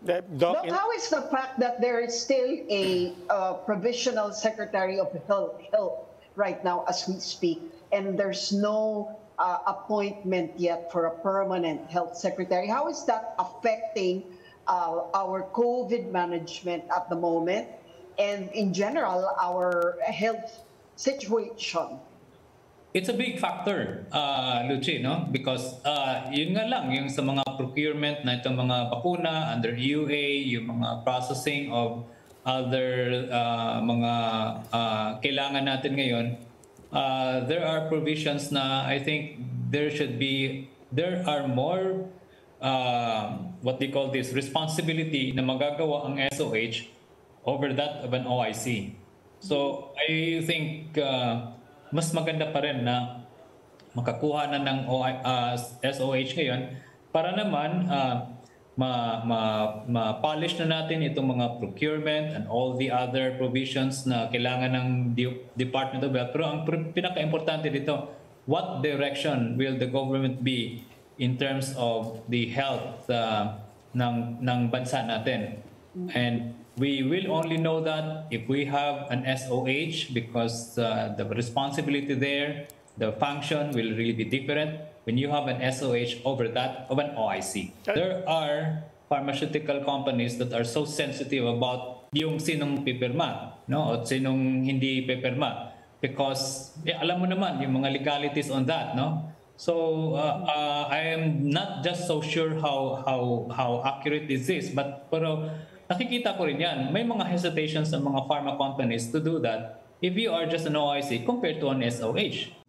Doc, how is the fact that there is still a uh, provisional secretary of health, health right now as we speak, and there's no uh, appointment yet for a permanent health secretary? How is that affecting uh, our COVID management at the moment, and in general our health situation? It's a big factor, uh, Lucy, no? Because uh, yun nga lang, yung sa mga procurement na itong mga bakuna under EUA, yung mga processing of other uh, mga uh, kailangan natin ngayon, uh, there are provisions na I think there should be, there are more, uh, what they call this, responsibility na magagawa ang SOH over that of an OIC. So I think uh, mas maganda pa rin na makakuha na ng OI, uh, SOH ngayon para naman uh, ma, ma, ma-polish na natin itong mga procurement and all the other provisions na kailangan ng Department of Health. Pero ang pr- pinaka-importante dito, what direction will the government be in terms of the health uh, ng, ng bansa natin? And we will only know that if we have an SOH because uh, the responsibility there, the function will really be different when you have an SOH over that of an OIC. There are pharmaceutical companies that are so sensitive about yung sinong pipirma, no? O sinong hindi pipirma. Because eh, alam mo naman yung mga legalities on that, no? So uh, uh, I am not just so sure how how how accurate is this, but pero nakikita ko rin yan. May mga hesitations ng mga pharma companies to do that if you are just an OIC compared to an SOH.